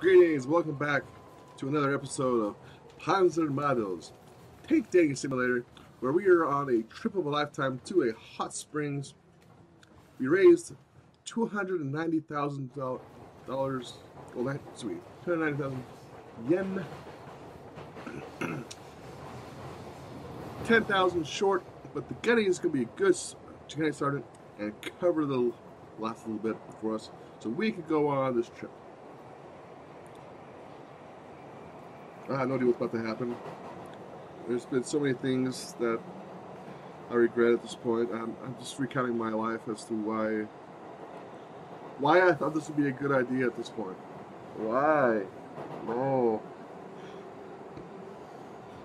Greetings, welcome back to another episode of Panzermadels Tank Dating Simulator, where we are on a trip of a lifetime to a hot springs. We raised two hundred and ninety thousand dollars. Well, that sweet, two hundred ninety thousand yen. Ten thousand short, but the getting is going to be a good to get started and cover the last little bit for us, so we can go on this trip. I had no idea what was about to happen. There's been so many things that I regret at this point. I'm, I'm just recounting my life as to why why I thought this would be a good idea at this point. Why? No.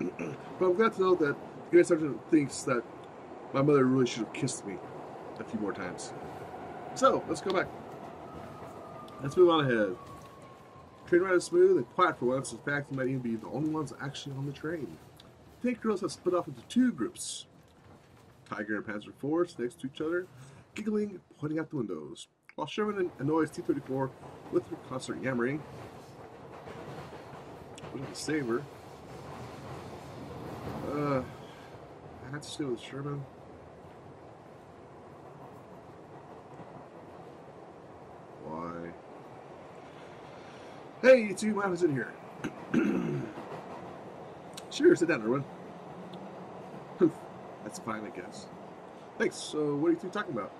but I'm glad to know that the Great Sergeant thinks that my mother really should have kissed me a few more times. So, let's go back. Let's move on ahead. Train ride is smooth and quiet for once. In fact, you might even be the only ones actually on the train. Tank girls have split off into two groups. Tiger and Panzer IV next to each other, giggling, pointing out the windows, while Sherman annoys T-34 with her constant yammering. What is a saber? Uh, I have to stay with Sherman. Why? Hey, you two, what happens in here? sure, sit down. Poof. That's fine, I guess. Thanks. So, what are you two talking about?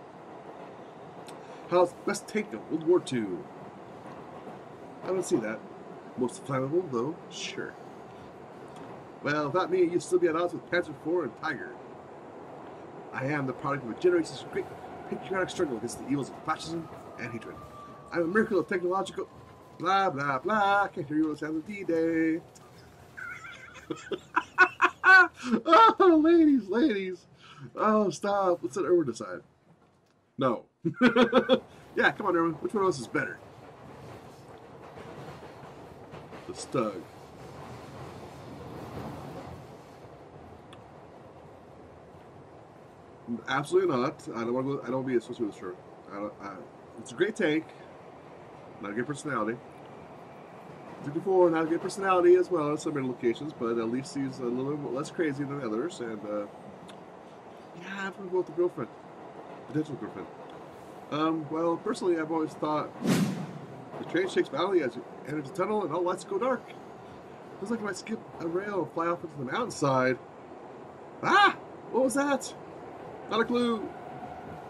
How's best tank of World War II? I don't see that. Most flammable, though, sure. Well, without me, you'd still be at odds with Panzer IV and Tiger. I am the product of a generation's great patriotic struggle against the evils of fascism and hatred. I'm a miracle of technological. Blah, blah, blah. Can't hear you on the sound of D Day. oh, ladies, ladies. Oh, stop. Let's let Erwin decide. No. yeah, come on, Erwin. Which one of us is better? The Stug. Absolutely not. I don't want to. Go, I don't want to be associated with Sherman. I don't, I, it's a great tank. Not a good personality. 54, not a good personality as well in some locations, but at least he's a little bit less crazy than the others. And uh, yeah, I'm gonna go with the girlfriend, potential girlfriend. Um, well, personally, I've always thought the train shakes valley as you enter the tunnel and all lights go dark. Feels like I skip a rail and fly off into the mountainside. Ah! What was that? Not a clue.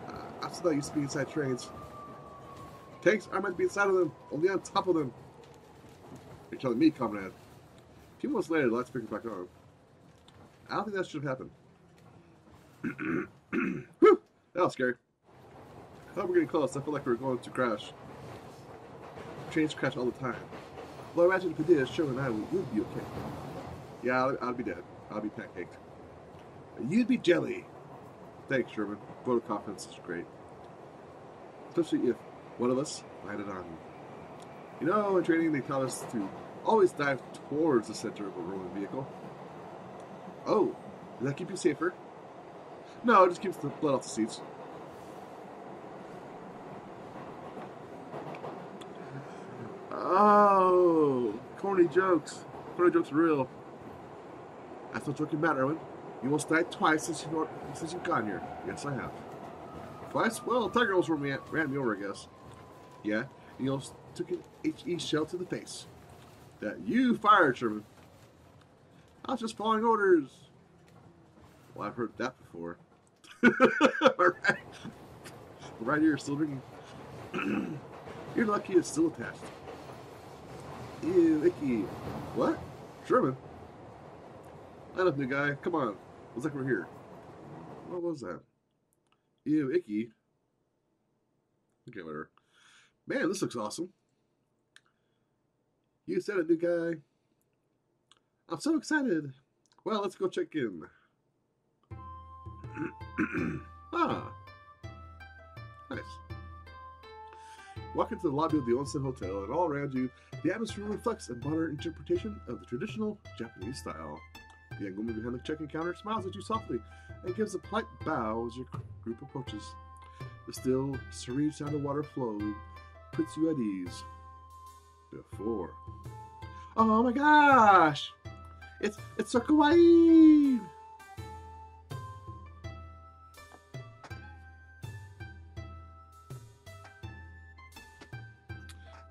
Uh, I thought used to be inside trains. Tanks aren't meant to be inside of them, only on top of them. You're telling me, comrade. A few months later, the lights picked back on. I don't think that should have happened. Whew! That was scary. I thought we were getting close. I felt like we were going to crash. Trains crash all the time. Well, I imagine if we did, Sherman and I would, would be okay. Yeah, I'll, I'll be dead. I'll be pancaked. You'd be jelly. Thanks, Sherman. Vote of confidence is great. Especially if one of us landed on you. You know, in training they taught us to always dive towards the center of a rolling vehicle. Oh, does that keep you safer? No, it just keeps the blood off the seats. Oh, corny jokes. Corny jokes are real. That's not joking about, Erwin. You almost died twice since, you, since you've gone here. Yes, I have. Twice? Well, Tiger almost ran me, ran me over, I guess. Yeah, you almost took an HE shell to the face. That you fired, Sherman. I was just following orders. Well, I've heard that before. right. right here, still ringing. You're lucky it's still attached. Ew, icky. What? Sherman? Line up, new guy. Come on. Looks like we're here. What was that? Ew, icky. Okay, whatever. Man, this looks awesome. You said it, new guy. I'm so excited. Well, let's go check in. ah. Nice. Walk into the lobby of the Onsen Hotel, and all around you, the atmosphere reflects a modern interpretation of the traditional Japanese style. The young woman behind the check-in counter smiles at you softly and gives a polite bow as your group approaches. The still, serene sound of water flowing puts you at ease. before. Oh my gosh! It's it's so kawaii!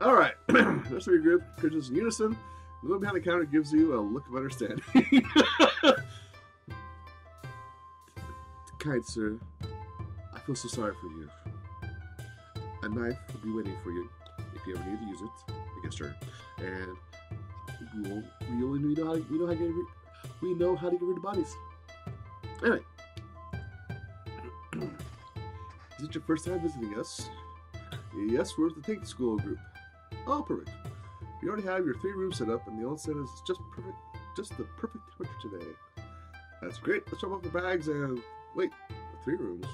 All right, that's your group. Pitches in unison. The one behind the counter gives you a look of understanding. kind sir, I feel so sorry for you. A knife will be waiting for you if you ever need to use it against her, and we won't. We only know how to, we know how to get rid, we know how to get rid of bodies. Anyway, is it your first time visiting us? Yes, we're the Tank School group. Oh, perfect. You already have your three rooms set up, and the onsen is just perfect, just the perfect temperature today. That's great. Let's drop off the bags and wait. Three rooms.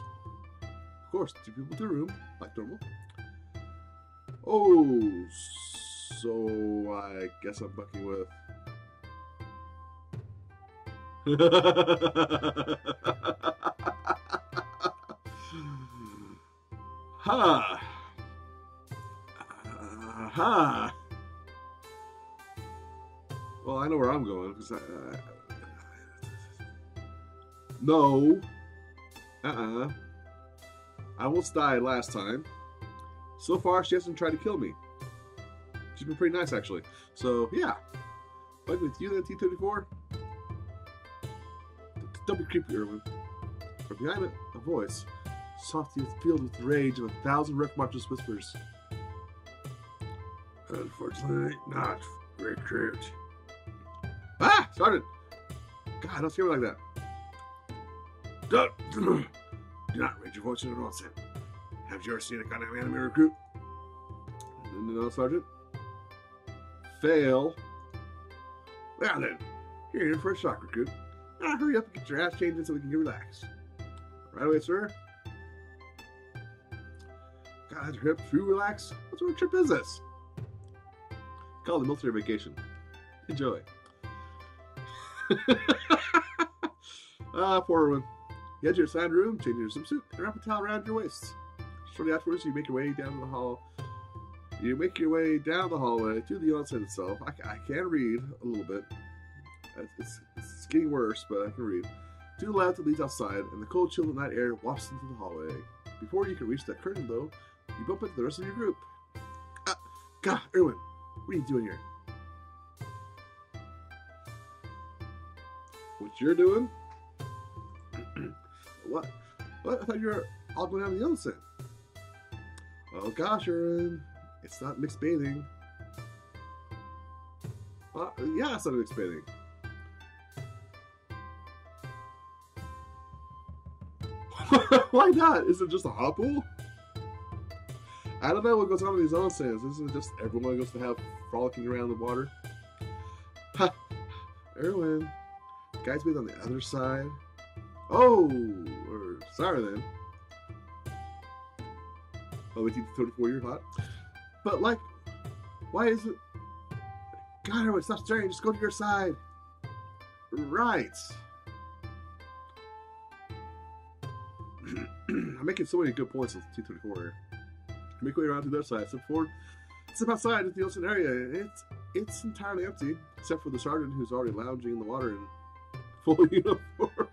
Of course, two people to a room, like normal. Oh, so I guess I'm bucking with. ha. Uh, ha. Well, I know where I'm going because I, uh, no. Uh-uh. I almost died last time. So far, she hasn't tried to kill me. She's been pretty nice, actually. So, yeah. But with you then, T-34? Don't be creepy, Erwin. From behind it, a voice, soft yet filled with rage and a thousand March's whispers. Unfortunately, not recruit. Ah! Sergeant! God, don't scare me like that. Don't, do not raise your voice in an onsen. Have you ever seen a goddamn enemy recruit? No, Sergeant. Fail. Well then, you're here for a shock recruit. Now hurry up and get your ass changed so we can get relaxed. Right away, sir. God, your hip true relax? What sort of trip is this? Call it military vacation. Enjoy. ah, poor one. You head to your assigned room, change your swimsuit, and wrap a towel around your waist. Shortly afterwards, you make your way down the hall. You make your way down the hallway to the onsen itself. I, I can read a little bit. It's, it's getting worse, but I can read. To the left, it leads outside, and the cold chill of night air wafts into the hallway. Before you can reach that curtain, though, you bump into the rest of your group. Ah, God, Erwin, what are you doing here? What you're doing? what? What? I thought you were all going down the onsen. Oh gosh, Erwin, it's not mixed bathing. Uh, yeah, it's not mixed bathing. Why not? Is it just a hot pool? I don't know what goes on in these onsens. Isn't it just everyone goes to have frolicking around the water? Ha! Erwin. Guys bathe on the other side. Oh! Or, sorry then. Oh, 1834 year hot? But, like, why is it. God, Erwin, stop staring. Just go to your side. Right. I'm making so many good points with 224 here. Make your way around to the other side. Step forward. Step outside into the ocean area. It's it's entirely empty, except for the sergeant who's already lounging in the water in full uniform.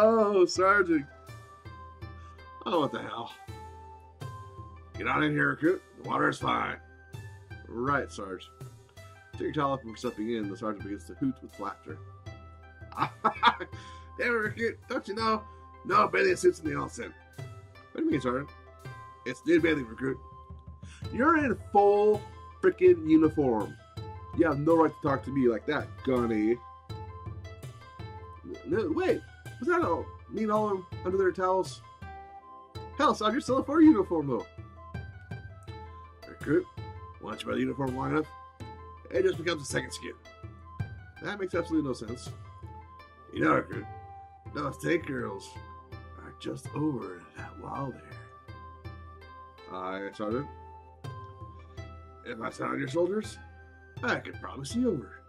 Oh, sergeant. Oh, what the hell? Get on in here, recruit. The water is fine. Right, Sarge. Take your towel off before stepping in. The sergeant begins to hoot with laughter. Damn it, recruit. Don't you know? No bathing suits in the onsen. What do you mean, sergeant? It's nude bathing, recruit. You're in full freaking uniform. You have no right to talk to me like that, Gunny. No, wait. Was that all? Mean all under their towels? Hell, Sergeant, you're still in full uniform, though. Recruit, you wear the uniform long enough, it just becomes a second skin. That makes absolutely no sense. You know, Recruit, those tank girls are just over that wall there. Aye, Sergeant. If I sat on your shoulders, I could probably see over.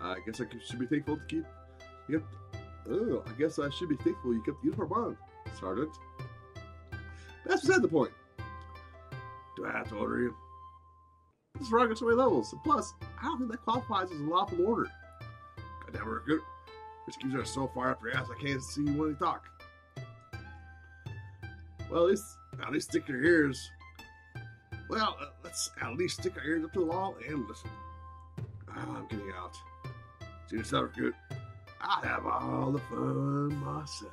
I guess I should be thankful to keep. Yep. Oh, I guess I should be thankful you kept the uniform on, Sergeant. That's beside the point. Do I have to order you? This is wrong on so many levels. And plus, I don't think that qualifies as a lawful order. Goddamn, good. Which keeps us so far up your ass I can't see when you talk. Well, at least, at least stick your ears. Well, uh, let's at least stick our ears up to the wall and listen. Ah, I'm getting out. See yourself, good. I'll have all the fun myself.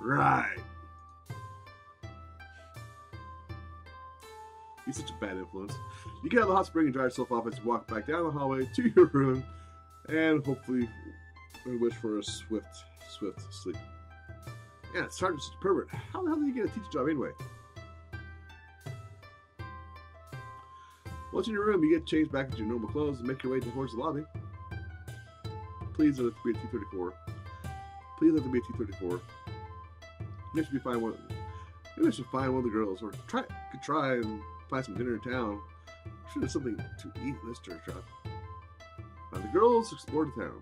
Right. He's such a bad influence. You get out of the hot spring and dry yourself off as you walk back down the hallway to your room, and hopefully wish for a swift, swift sleep. Yeah, it's Sergeant such a pervert. How the hell did he get a teacher job anyway? Once in your room, you get changed back into your normal clothes and make your way towards the lobby. Please let it be a T-34. Please let it be a T-34. Maybe should find one. Maybe I should find one of the girls, or try could try and find some dinner in town. I'm something to eat in this tourist trap. Now the girls explore the town.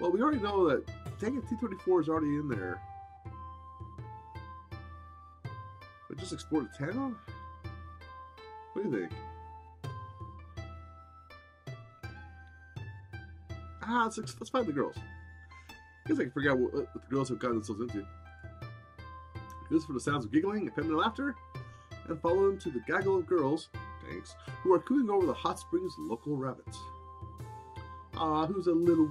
Well, we already know that it, T-34 is already in there. But just explore the town? What do you think? Ah, let's, let's find the girls. I guess I can figure out what, what the girls have gotten themselves into. Listen for the sounds of giggling and feminine laughter, and follow them to the gaggle of girls, thanks, who are cooing over the hot springs local rabbits. Ah, who's a little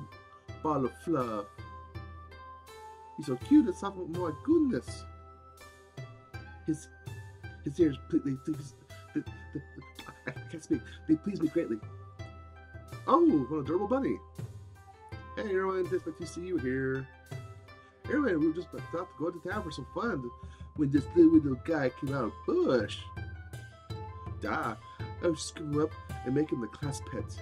ball of fluff? He's so cute soft, oh my goodness. His his ears, please, please, the, the, I can't speak. They please me greatly. Oh, what a adorable bunny. Hey everyone, it's nice to see you here. Everyone, we were just about to go to town for some fun when this little guy came out of bush. Da, I was going up and make him the class pet.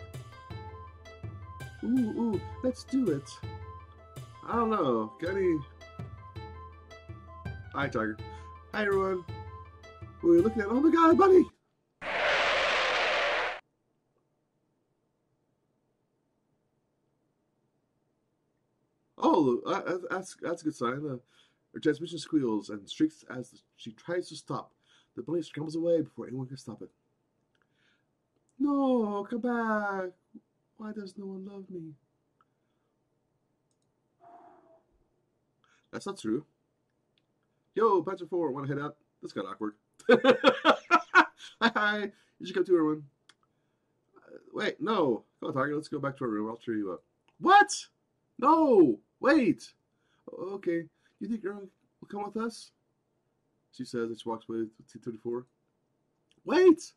Ooh, ooh, let's do it. I don't know. Got any? Hi, Tiger. Hi, everyone. We're looking at. Oh my God, buddy! Oh, uh, that's that's a good sign. Uh, her transmission squeals and shrieks as she tries to stop. The blazer comes away before anyone can stop it. No, come back. Why does no one love me? That's not true. Yo, Patrick 4, want to head out? This got awkward. hi, hi. You should come to everyone. Uh, wait, no. Come on, Tiger. Let's go back to our room. I'll cheer you up. What? No. Wait. Oh, okay. You think Earl will come with us? She says as she walks away to T-34. Wait.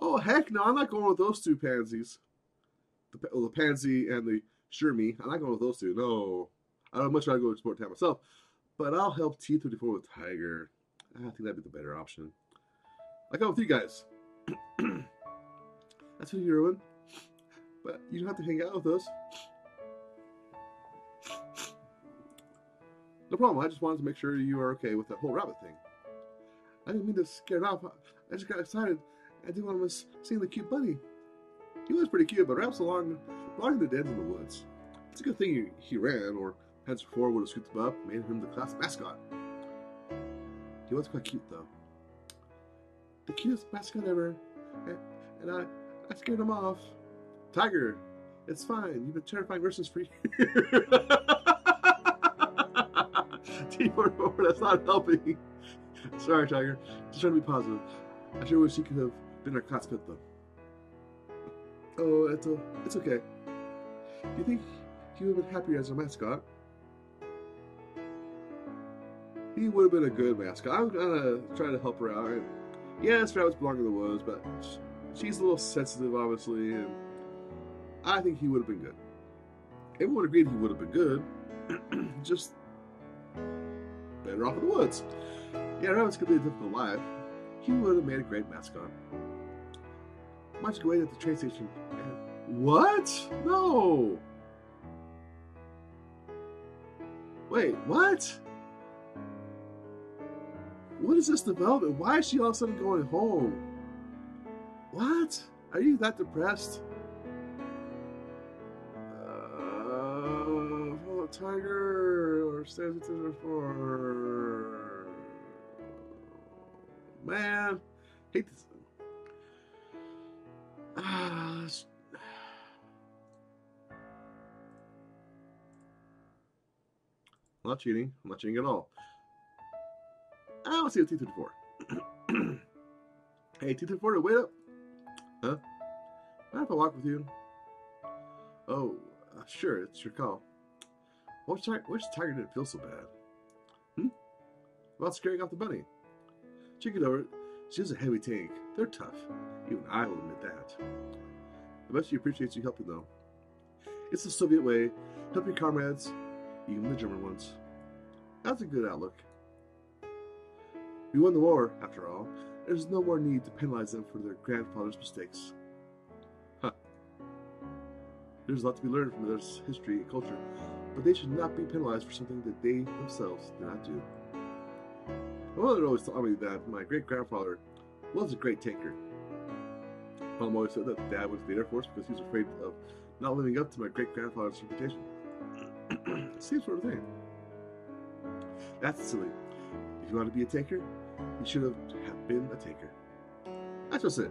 Oh, heck no. I'm not going with those two pansies. The, well, oh, the pansy and the sure me. I'm not going with those two. No. I would much rather go explore town myself. But I'll help T-34 with Tiger. I think that'd be the better option. I go with you guys. That's what you're doing. But you don't have to hang out with us. No problem. I just wanted to make sure you are okay with the whole rabbit thing. I didn't mean to scare it off. I just got excited. I didn't want to miss seeing the cute bunny. He was pretty cute, but rabbits along, along the dens in the woods. It's a good thing he, ran, or Pence before would have scooped him up, made him the class mascot. He was quite cute, though. The cutest mascot ever. And, I, I scared him off. Tiger, it's fine. You've been terrifying versus for years. T44, that's not helping. Sorry, Tiger. Just trying to be positive. I sure wish he could have been our pet, though. Oh, it's, a, it's okay. Do you think he would have been happier as a mascot? He would have been a good mascot. I'm gonna try to help her out. And yes, rabbits belong in the woods, but she's a little sensitive, obviously, and I think he would have been good. Everyone agreed he would have been good. Just better off in the woods. Yeah, rabbits could be a difficult life. He would have made a great mascot. Much wait at the train station. What? No. Wait, what? What is this development? Why is she all of a sudden going home? What? Are you that depressed? Uh, Tiger, 4, says it's in 4. Man, hate this. Ah, not cheating. I'm not cheating at all. I want to see a T34. hey, T34, wait up. Huh? Mind if I walk with you? Oh, uh, sure, it's your call. Which which tiger didn't feel so bad? Hmm? About scaring off the bunny? Check it over. She's a heavy tank. They're tough. Even I will admit that. I bet she appreciates you helping, though. It's the Soviet way. Help your comrades, even the German ones. That's a good outlook. We won the war, after all. There's no more need to penalize them for their grandfather's mistakes. Huh. There's a lot to be learned from their history and culture, but they should not be penalized for something that they themselves did not do. My mother always taught me that my great grandfather was a great tanker. Mom always said that dad was the Air Force because he was afraid of not living up to my great grandfather's reputation. Same sort of thing. That's silly. If you want to be a taker, you should have been a taker. That's just it.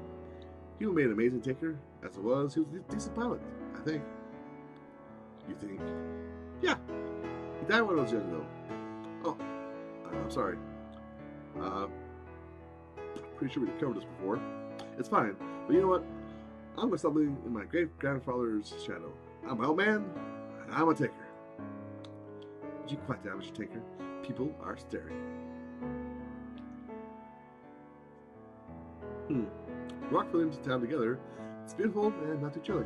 He made an amazing taker. As it was, he was a decent pilot, I think. You think? Yeah. He died when I was young, though. Oh, uh, I'm sorry. Uh, pretty sure we covered this before. It's fine, but you know what? I'm gonna stop living in my great grandfather's shadow. I'm my old man, and I'm a taker. You down, Mr. Taker. People are staring. Hmm. Rock flew into town together. It's beautiful and not too chilly.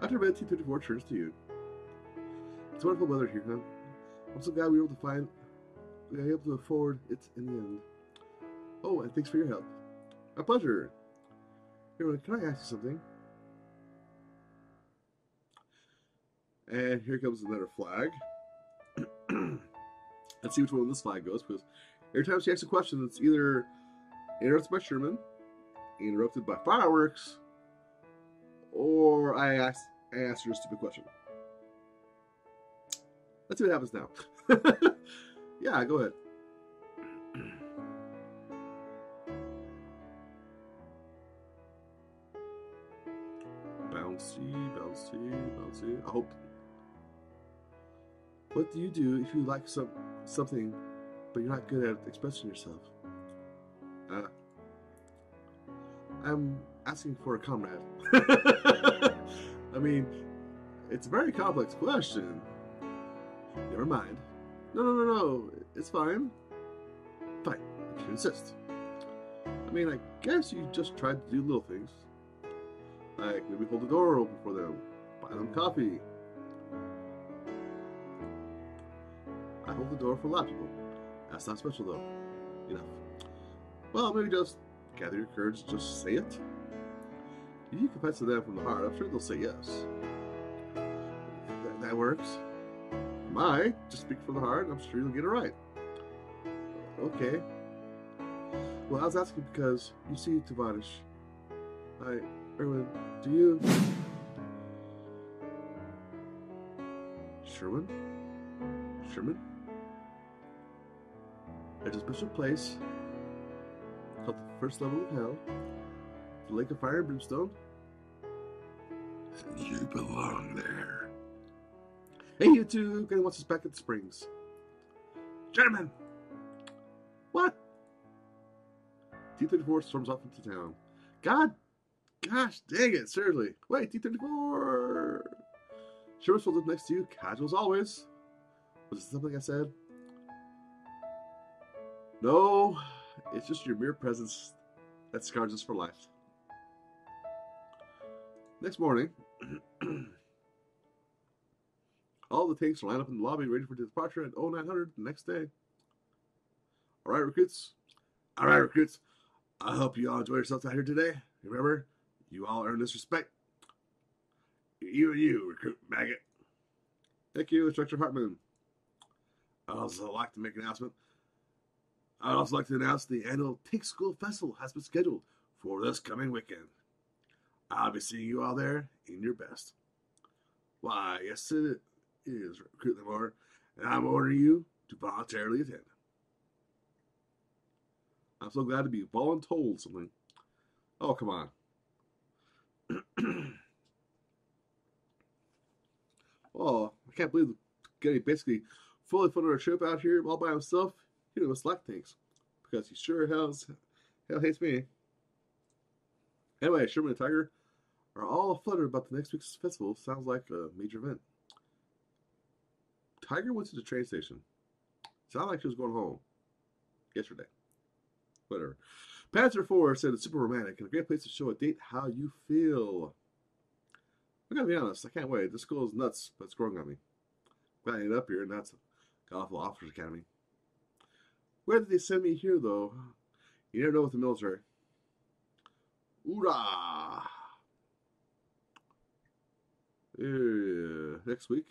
After bed, T-34 turns to you. It's wonderful weather here, huh? I'm so glad we were able to find, we were able to afford it in the end. Oh, and thanks for your help. My pleasure. Here, can I ask you something? And here comes another flag. Let's see which one this flag goes, because every time she asks a question, it's either interrupted by Sherman, interrupted by fireworks, or I ask I ask her a stupid question. Let's see what happens now. yeah, go ahead. bouncy, bouncy, bouncy. I hope. What do you do if you like some something, but you're not good at expressing yourself? Uh, I'm asking for a comrade. I mean, it's a very complex question. Never mind. No, no, no, no. It's fine. Fine, if you insist. I mean, I guess you just tried to do little things. Like maybe hold the door open for them, buy them coffee. I hold the door for a lot of people. That's not special though. Enough. Well, maybe just gather your courage just say it. If you confess to them from the heart, I'm sure they'll say yes. That, that works. My, just speak from the heart, I'm sure you'll get it right. Okay. Well, I was asking because, you see, Tovarish, I, Erwin, do you... Sherwin? Sherman? There's a special place called the first level of hell, the lake of fire and brimstone. You belong there. Hey, you two, Gunny wants us back at the springs. Gentlemen! What? T-34 storms off into town. God, gosh dang it, seriously. Wait, T-34! Sure was up next to you, casual as always. Was it something I said? No, it's just your mere presence that scars us for life. Next morning, all the tanks are lined up in the lobby ready for departure at 0900 the next day. All right, recruits. All right, recruits. I hope you all enjoy yourselves out here today. Remember, you all earn this respect. You and you, recruit maggot. Thank you, Instructor Hartman. I'd also like to make an announcement. I'd also like to announce the annual Tank School Festival has been scheduled for this coming weekend. I'll be seeing you all there in your best. Why, yes, it is, Recruit Lamar. and I'm ordering you to voluntarily attend. I'm so glad to be voluntold something. Oh, come on. oh, I can't believe getting basically fully funded a trip out here all by himself. He didn't select things because he sure has hell hates me. Anyway, Sherman and Tiger are all fluttered about the next week's festival. Sounds like a major event. Tiger went to the train station. Sounded like she was going home yesterday. Whatever. Panzer 4 said it's super romantic and a great place to show a date how you feel. I gotta be honest, I can't wait. This school is nuts, but it's growing on me. Glad I ended up here, and that's Awful Officers Academy. Where did they send me here, though? You never know with the military. Hoorah! Uh, next week.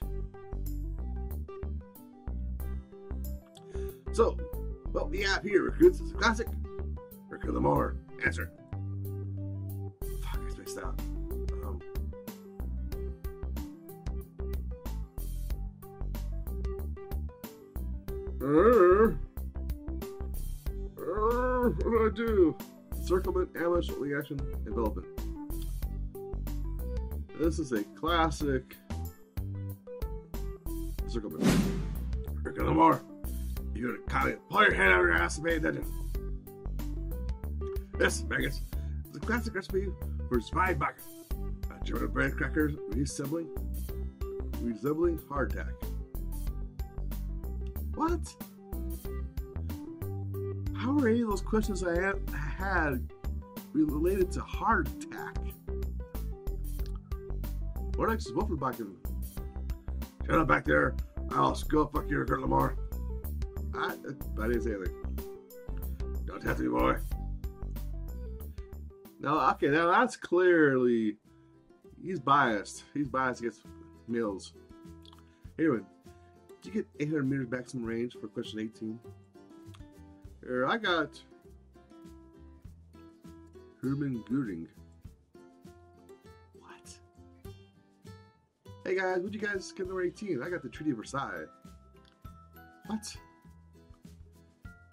So, what we have here, recruits, is a classic. Them more. Answer. Fuck, I spaced out. Um, uh, uh, what do I do? Circlement, ambush, reaction, envelopment. This is a classic circlement. Or kill You're gonna kind of pull your hand out of your ass and pay attention. This, maggots, is a classic recipe for Zweibacken, a German bread cracker resembling, resembling hardtack. What? How are any of those questions I had related to hardtack? What next is Wolfenbacken? Shut up back there. I'll go fuck you, Kurt Lamar. I, I didn't say anything. Don't test me, boy. Now, okay, now that's clearly he's biased. He's biased against Mills. Anyway, did you get 800 meters maximum range for question 18? Here, I got Hermann Goering. What? Hey guys, what'd you guys get number 18? I got the Treaty of Versailles. What?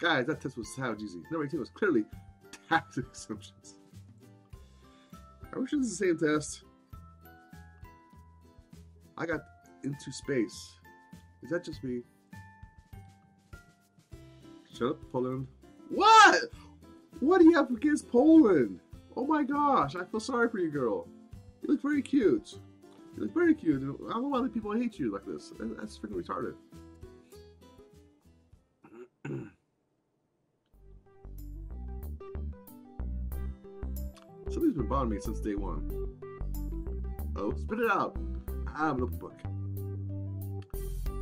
Guys, that test was savage easy. Number 18 was clearly tax exemptions. I wish it was the same test. I got into space. Is that just me? Shut up, Poland. What? What do you have against Poland? Oh my gosh, I feel sorry for you, girl. You look very cute. You look very cute. I don't know why people hate you like this. That's freaking retarded. Bothering me since day one. Oh, spit it out. I'm an book.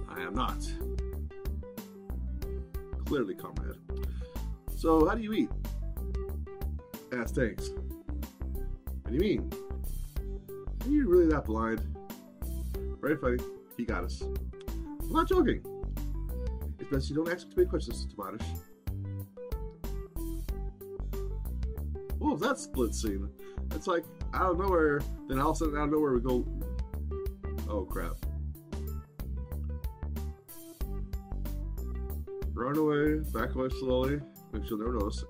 I am not. Clearly, comrade. So, how do you eat? Ass thanks. What do you mean? Are you really that blind? Very funny. He got us. I'm not joking. It's best you don't ask too many questions, Tomatis. Was that split scene? It's like out of nowhere, then all of a sudden out of nowhere we go. Oh crap. Run away, back away slowly. Make sure they'll notice.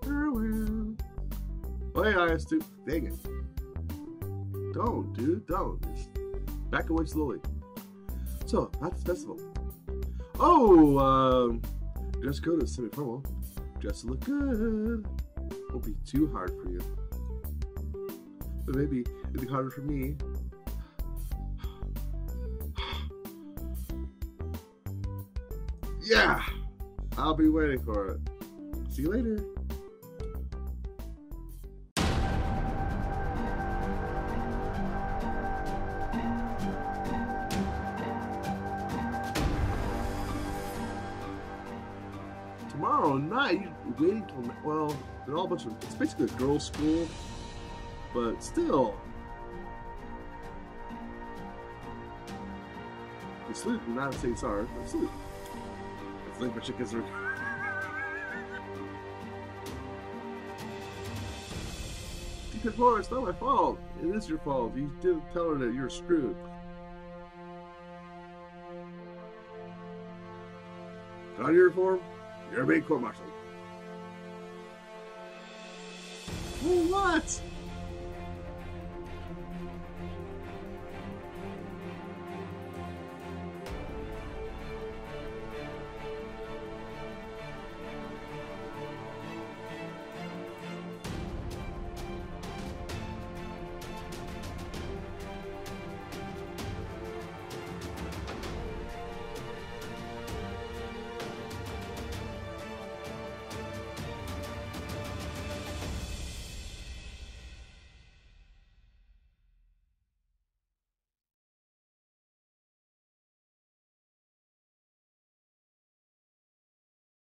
Oh hey, I dude. Dang it. Don't, dude, don't. Just back away slowly. So, that's festival. Oh, um, dress code is semi-formal. Just look good won't be too hard for you. But maybe it'd be harder for me. yeah! I'll be waiting for it. See you later. Tomorrow night, waiting till well, they're all a bunch of. It's basically a girls' school, but still. The sleep not saying sorry, but sleep. It's like my chickens are. Because Laura, it's not my fault. It is your fault. You didn't tell her that you're screwed. On your uniform. You're being court martialed. For what?